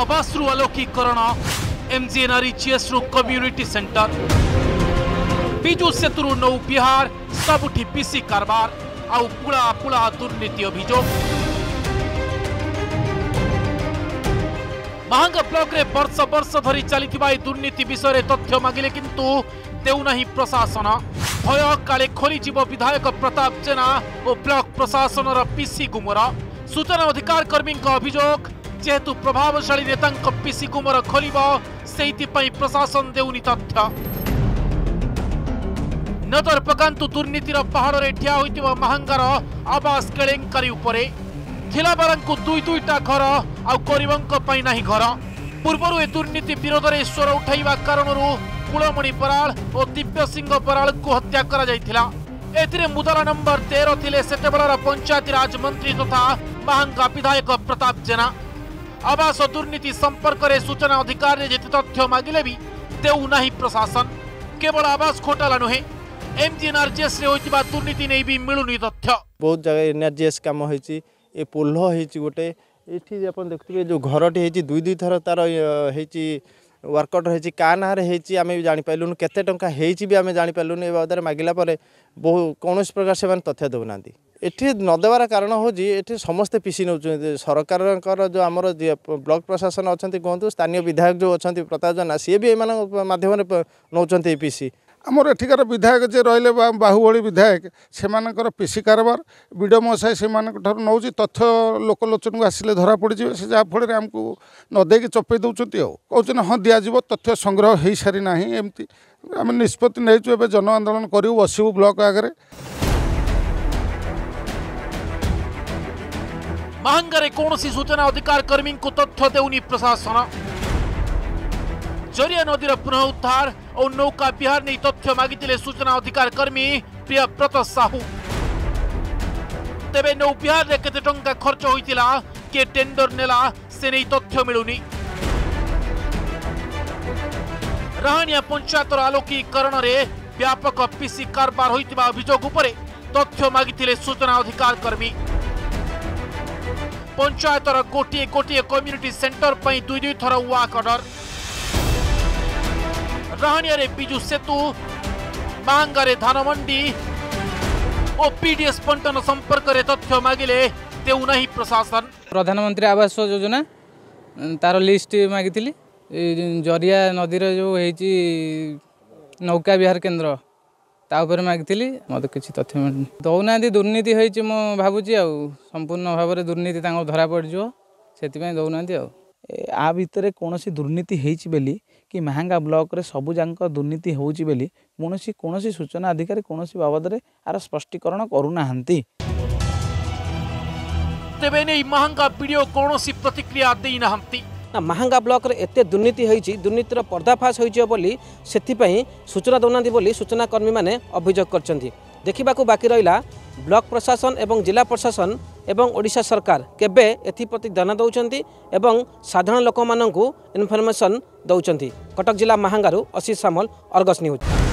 अबास्रु आलोकीकरण एमजीएनआरईचीएस रु community centre नौ बिहार सबुठी पीसी कारबार आउ दुर्नीति अभोग महांग ब्लक वर्ष वर्ष धरी चली दुर्नीति विषय तथ्य मांगे कि प्रशासन भय काले खोली विधायक प्रताप जेना और ब्लक प्रशासन पीसी गुमरा सूचना अधिकार कर्मी अभोग যেহেতু প্রভাবশালী নেতাঙ্ক পিসি কুমর খোলিব সেইপাই প্রশাসন দেউনি তথ্য নজর পকাতু দুর্নীতির পাহাড়ে ঠিয়া হয়ে মাহাঙ্গার আবাস কেলেঙ্কারি উপরে খিলাবালাঙ্কু দুই দুইটা ঘর আরিবঙ্ক না ঘর পূর্বর এ দুর্নীতি বিরোধে স্বর উঠাইবা কারণর কুলমণি পরাল ও দিব্যসিংহ পরালু হত্যা করা যাইছিলা এতে মুদালা নম্বর তের লে সেতবেলার পঞ্চায়েতরাজ মন্ত্রী তথা মাহাঙ্গা বিধায়ক প্রতাপ জেনা आवास दुर्नीति संपर्क में सूचना अधिकार जिते तथ्य मागिले भी देना प्रशासन केवल आवास घोटाला नुहे एमजीएनआरजीएस दुर्नीति नहीं भी मिलूनी तथ्य बहुत जगह एनआरजीएस कम हो पोल हो ये आप देखिए जो घरटी हो दुई दुई थर तार ୱାର୍କଆଉଟ୍ ହେଇଛି କାହା ନାଁରେ ହେଇଛି ଆମେ ବି ଜାଣିପାରିଲୁନୁ କେତେ ଟଙ୍କା ହେଇଛି ବି ଆମେ ଜାଣିପାରିଲୁନୁ ଏ ବାବଦରେ ମାଗିଲା ପରେ ବହୁ କୌଣସି ଏଠି ନଦେବାର କାରଣ ହେଉଛି ଏଠି ସମସ୍ତେ ପିସି ନେଉଛନ୍ତି ସରକାରଙ୍କର ଯେଉଁ ଆମର ଯିଏ ବ୍ଲକ ପ୍ରଶାସନ ଅଛନ୍ତି କୁହନ୍ତୁ ସ୍ଥାନୀୟ ବିଧାୟକ ଯେଉଁ ଅଛନ୍ତି ପ୍ରତାପ ଜେନା ସିଏ ବି ଏମାନଙ୍କ ମାଧ୍ୟମରେ ନେଉଛନ୍ତି ପିସି ଆମର ଏଠିକାର ବିଧାୟକ ଯିଏ ରହିଲେ ବା ବାହୁବଳି ବିଧାୟକ ସେମାନଙ୍କର ପିସି କାରବାର ବିଡ଼ ମହାଶୟ ସେମାନଙ୍କଠାରୁ ନେଉଛି ତଥ୍ୟ ଲୋକଲୋଚନକୁ ଆସିଲେ ଧରାପଡ଼ିଯିବେ ସେ ଯାହାଫଳରେ ଆମକୁ ନ ଦେଇକି ଚପେଇ ଦେଉଛନ୍ତି ଆଉ କହୁଛନ୍ତି ହଁ ଦିଆଯିବ ତଥ୍ୟ ସଂଗ୍ରହ ହୋଇସାରି ନାହିଁ ଏମିତି ଆମେ ନିଷ୍ପତ୍ତି ନେଇଛୁ ଏବେ ଜନ ଆନ୍ଦୋଳନ କରିବୁ ବସିବୁ ବ୍ଲକ ଆଗରେ महांगे कौन सूचना अधिकार कर्मी को तथ्य दे प्रशासन जरिया नदी पुनः उद्धार और नौका विहार नहीं तथ्य मागिजे सूचना अधिकार कर्मी प्रियव्रत साहू तेज नौ विहार में कते टा खर्च होता किए टेडर नेला से नहीं तथ्य मिलूनी राहणिया पंचायत आलोकीकरण से व्यापक पिसी कारबार होता अभोग तथ्य मागिजे सूचना अधिकार कर्मी पञ्चायतर गोट कम्युनिटी सेन्टर पनि दुई दुई थर्क अर्डर रे विजु सेतु बाहँग धान मन्डी बन्टन सम्पर्क तथ्य मागिले त्यो नै प्रशासन प्रधानमन्त्री आवास योजना तर लिस्ट मगिति जरिया नदी रे जो है नौका विहार केन्द्र ତା ଉପରେ ମାଗିଥିଲି ମୋତେ କିଛି ତଥ୍ୟ ମିଳୁନି ଦେଉନାହାନ୍ତି ଦୁର୍ନୀତି ହେଇଛି ମୁଁ ଭାବୁଛି ଆଉ ସମ୍ପୂର୍ଣ୍ଣ ଭାବରେ ଦୁର୍ନୀତି ତାଙ୍କର ଧରା ପଡ଼ିଯିବ ସେଥିପାଇଁ ଦେଉନାହାନ୍ତି ଆଉ ଆ ଭିତରେ କୌଣସି ଦୁର୍ନୀତି ହେଇଛି ବୋଲି କି ମାହାଙ୍ଗା ବ୍ଲକରେ ସବୁ ଯାକ ଦୁର୍ନୀତି ହେଉଛି ବୋଲି କୌଣସି କୌଣସି ସୂଚନା ଅଧିକାରୀ କୌଣସି ବାବଦରେ ଆର ସ୍ପଷ୍ଟୀକରଣ କରୁନାହାନ୍ତି ତେବେ ନେଇ ମହାଙ୍ଗା ବିଡ଼ିଓ କୌଣସି ପ୍ରତିକ୍ରିୟା ଦେଇନାହାନ୍ତି ନା ମାହାଙ୍ଗା ବ୍ଲକରେ ଏତେ ଦୁର୍ନୀତି ହୋଇଛି ଦୁର୍ନୀତିର ପର୍ଦ୍ଦାଫାସ ହୋଇଛି ବୋଲି ସେଥିପାଇଁ ସୂଚନା ଦେଉନାହାନ୍ତି ବୋଲି ସୂଚନା କର୍ମୀମାନେ ଅଭିଯୋଗ କରିଛନ୍ତି ଦେଖିବାକୁ ବାକି ରହିଲା ବ୍ଲକ ପ୍ରଶାସନ ଏବଂ ଜିଲ୍ଲା ପ୍ରଶାସନ ଏବଂ ଓଡ଼ିଶା ସରକାର କେବେ ଏଥିପ୍ରତି ଧ୍ୟାନ ଦେଉଛନ୍ତି ଏବଂ ସାଧାରଣ ଲୋକମାନଙ୍କୁ ଇନଫର୍ମେସନ୍ ଦେଉଛନ୍ତି କଟକ ଜିଲ୍ଲା ମାହାଙ୍ଗାରୁ ଅଶିଷ ସାମଲ ଅର୍ଗସ ନ୍ୟୁଜ୍